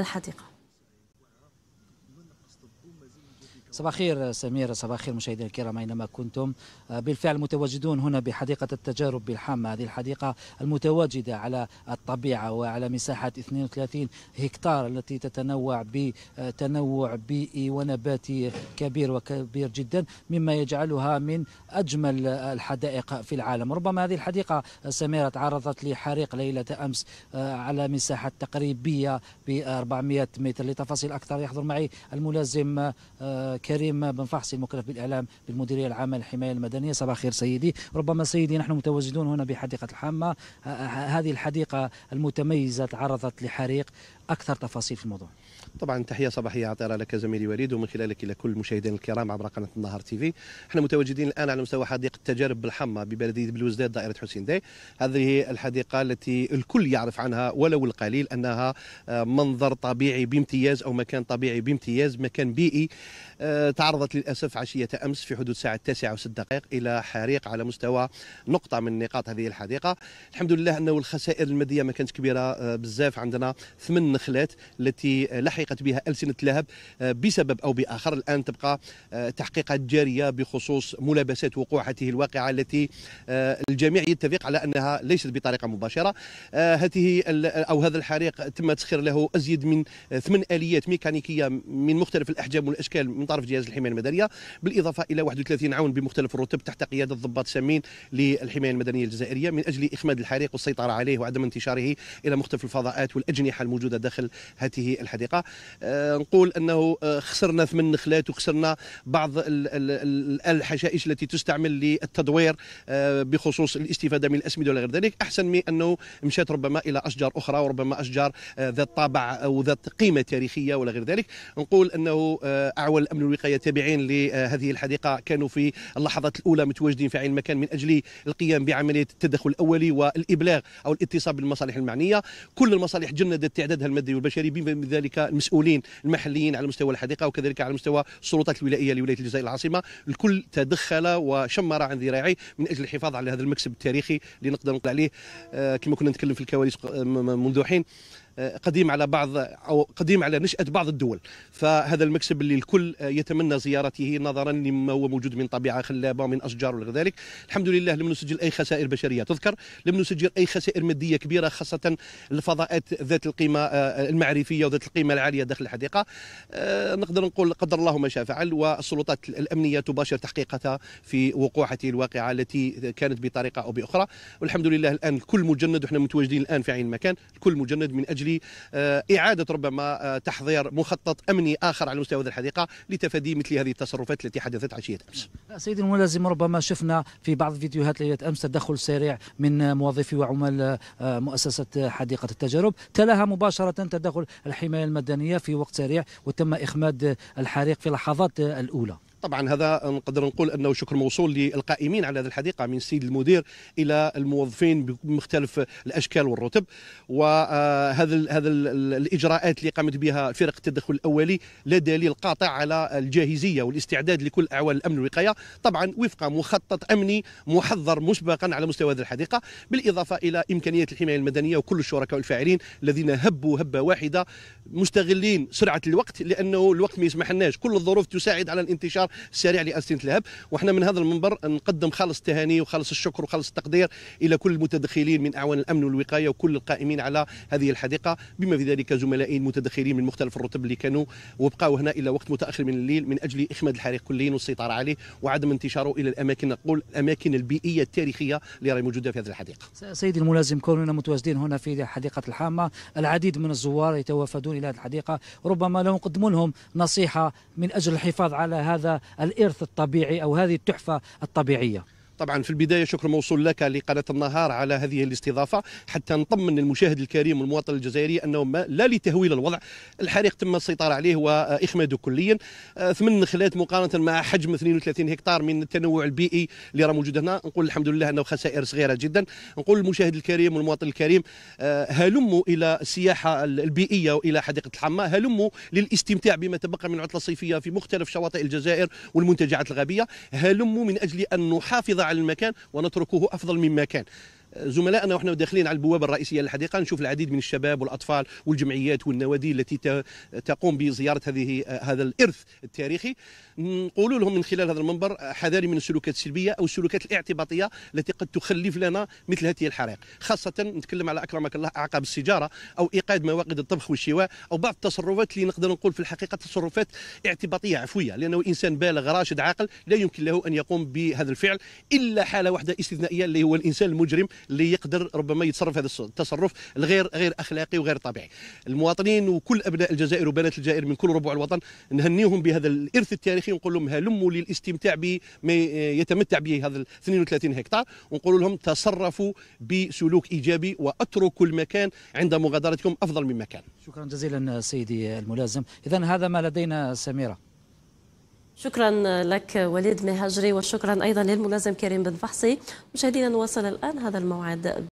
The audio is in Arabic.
الحديقة. صباح الخير سمير. صباح الخير مشاهدينا الكرام أينما كنتم. بالفعل متواجدون هنا بحديقة التجارب بالحامه هذه الحديقة المتواجدة على الطبيعة وعلى مساحة 32 هكتار التي تتنوع بتنوع بيئي ونباتي كبير وكبير جدا مما يجعلها من أجمل الحدائق في العالم. ربما هذه الحديقة سمير تعرضت لحريق ليلة أمس على مساحة تقريبية ب 400 متر. لتفاصيل أكثر يحضر معي الملازم كريم بن فحصي المكلف بالإعلام بالمديرية العامة للحماية المدنية. صباح الخير سيدي. ربما سيدي نحن متواجدون هنا بحديقة الحامة هذه الحديقة المتميزة تعرضت لحريق. أكثر تفاصيل في الموضوع. طبعا تحية صباحية عطيره لك زميلي وليد ومن خلالك إلى كل المشاهدين الكرام عبر قناة النهار تي في. إحنا متواجدين الآن على مستوى حديقة التجارب بالحمى ببلديه بلوزداد دائرة حسين داي هذه الحديقة التي الكل يعرف عنها ولو القليل أنها منظر طبيعي بامتياز أو مكان طبيعي بامتياز مكان بيئي تعرضت للأسف عشية أمس في حدود ساعه 9 و6 دقائق إلى حريق على مستوى نقطة من نقاط هذه الحديقة. الحمد لله أنه الخسائر المادية ما كانت كبيرة بزاف. عندنا ثمان نخلات التي لحقت بها ألسنة لهب بسبب أو بآخر الآن تبقى تحقيقات جارية بخصوص ملابسات وقوع هذه الواقعة التي الجميع يتفق على أنها ليست بطريقة مباشرة. هذه أو هذا الحريق تم تسخير له أزيد من ثمان آليات ميكانيكية من مختلف الأحجام والأشكال من طرف جهاز الحماية المدنية بالإضافة إلى 31 عون بمختلف الرتب تحت قياده ضباط سامين للحماية المدنية الجزائرية من أجل إخماد الحريق والسيطرة عليه وعدم انتشاره إلى مختلف الفضاءات والأجنحة الموجودة داخل هذه الحديقة. آه نقول أنه آه خسرنا ثمان نخلات وخسرنا بعض الحشائش التي تستعمل للتدوير آه بخصوص الاستفادة من الأسمدة وغير ذلك. أحسن من أنه مشات ربما إلى أشجار أخرى وربما أشجار ذات طابع أو ذات قيمة تاريخية ولا غير ذلك. نقول أنه اعوان الامن والوقايه التابعين لهذه الحديقة. كانوا في اللحظات الأولى متواجدين في عين المكان من أجل القيام بعملية التدخل الأولي والإبلاغ أو الاتصال بالمصالح المعنية. كل المصالح جندت تعدادها المادي والبشري بما ذلك المسؤولين المحليين على مستوى الحديقة وكذلك على مستوى السلطات الولائية لولاية الجزائر العاصمة. الكل تدخل وشمر عن ذراعيه من أجل الحفاظ على هذا المكسب التاريخي اللي نقدر نقول عليه. كما كنا نتكلم في الكواليس منذ حين. قديم على بعض أو قديم على نشأة بعض الدول. فهذا المكسب اللي الكل يتمنى زيارته نظرا لما هو موجود من طبيعة خلابة ومن أشجار وغير ذلك. الحمد لله لم نسجل أي خسائر بشرية. تذكر لم نسجل أي خسائر مادية كبيرة خاصة الفضاءات ذات القيمة المعرفية وذات القيمة العالية داخل الحديقة. نقدر نقول قدر الله ما شاء فعل والسلطات الأمنية تباشر تحقيقاتها في وقوع هذه الواقعة التي كانت بطريقة أو بأخرى. والحمد لله الآن الكل مجند وحنا متواجدين الآن في عين المكان الكل مجند من أجل أجل إعادة ربما تحضير مخطط أمني آخر على مستوى هذه الحديقة لتفادي مثل هذه التصرفات التي حدثت عشيه أمس. سيدي الملازم ربما شفنا في بعض الفيديوهات ليلة أمس تدخل سريع من موظفي وعمال مؤسسة حديقة التجارب تلاها مباشرة تدخل الحماية المدنية في وقت سريع وتم إخماد الحريق في اللحظات الأولى. طبعا هذا نقدر نقول أنه شكر موصول للقائمين على هذه الحديقة من السيد المدير إلى الموظفين بمختلف الأشكال والرتب. وهذا هذا الإجراءات اللي قامت بها فرق التدخل الأولي لا دليل قاطع على الجاهزية والاستعداد لكل أعوان الأمن والوقاية. طبعا وفق مخطط أمني محضر مسبقا على مستوى هذه الحديقة بالإضافة إلى إمكانيات الحماية المدنية وكل الشركاء والفاعلين الذين هبوا هبة واحدة مستغلين سرعة الوقت لأنه الوقت ما يسمحلناش. كل الظروف تساعد على الانتشار السريع لألسنة الهب وإحنا من هذا المنبر نقدم خالص التهاني وخالص الشكر وخالص التقدير إلى كل المتدخلين من أعوان الأمن والوقاية وكل القائمين على هذه الحديقة. بما في ذلك زملائي المتدخلين من مختلف الرتب اللي كانوا وبقاو هنا إلى وقت متأخر من الليل من أجل إخماد الحريق كليا والسيطرة عليه وعدم انتشاره إلى الأماكن نقول الأماكن البيئية التاريخية اللي راهي موجودة في هذه الحديقة. سيدي الملازم كوننا متواجدين هنا في حديقة الحامة العديد من الزوار يتوافدون إلى هذه الحديقة. ربما لو نقدم لهم نصيحة من أجل الحفاظ على هذا الإرث الطبيعي أو هذه التحفة الطبيعية. طبعا في البداية شكر موصول لك لقناة النهار على هذه الاستضافة حتى نطمن المشاهد الكريم والمواطن الجزائري أنه ما لا لتهويل الوضع الحريق تم السيطرة عليه وإخماده كليا. ثمان نخلات مقارنة مع حجم 32 هكتار من التنوع البيئي اللي راه موجود هنا. نقول الحمد لله أنه خسائر صغيرة جدا. نقول للمشاهد الكريم والمواطن الكريم هلموا إلى السياحة البيئية وإلى حديقة الحمى هلموا للاستمتاع بما تبقى من عطله صيفيه في مختلف شواطئ الجزائر والمنتجعات الغابية هلموا من أجل أن نحافظ على المكان ونتركه أفضل مما كان. زملائنا وإحنا داخلين على البوابة الرئيسية للحديقة نشوف العديد من الشباب والأطفال والجمعيات والنوادي التي تقوم بزيارة هذه هذا الإرث التاريخي. نقول لهم من خلال هذا المنبر حذاري من السلوكات السلبية أو السلوكات الاعتباطية التي قد تخلف لنا مثل هذه الحرائق. خاصة نتكلم على أكرمك الله أعقاب السيجارة أو إيقاد مواقد الطبخ والشواء أو بعض التصرفات اللي نقدر نقول في الحقيقة تصرفات اعتباطية عفوية لأنه إنسان بالغ راشد عاقل لا يمكن له أن يقوم بهذا الفعل إلا حالة واحدة استثنائية اللي هو الإنسان المجرم اللي يقدر ربما يتصرف هذا التصرف الغير غير أخلاقي وغير طبيعي. المواطنين وكل أبناء الجزائر وبنات الجزائر من كل ربوع الوطن نهنيهم بهذا الإرث التاريخي ونقول لهم هلموا للاستمتاع بما يتمتع به هذا ال 32 هكتار ونقول لهم تصرفوا بسلوك إيجابي وأتركوا المكان عند مغادرتكم أفضل من مكان شكرا جزيلا سيدي الملازم. إذا هذا ما لدينا سميرة. شكرا لك وليد مهاجري وشكرا أيضا للملازم كريم بن فحصي. مشاهدينا نواصل الآن هذا الموعد.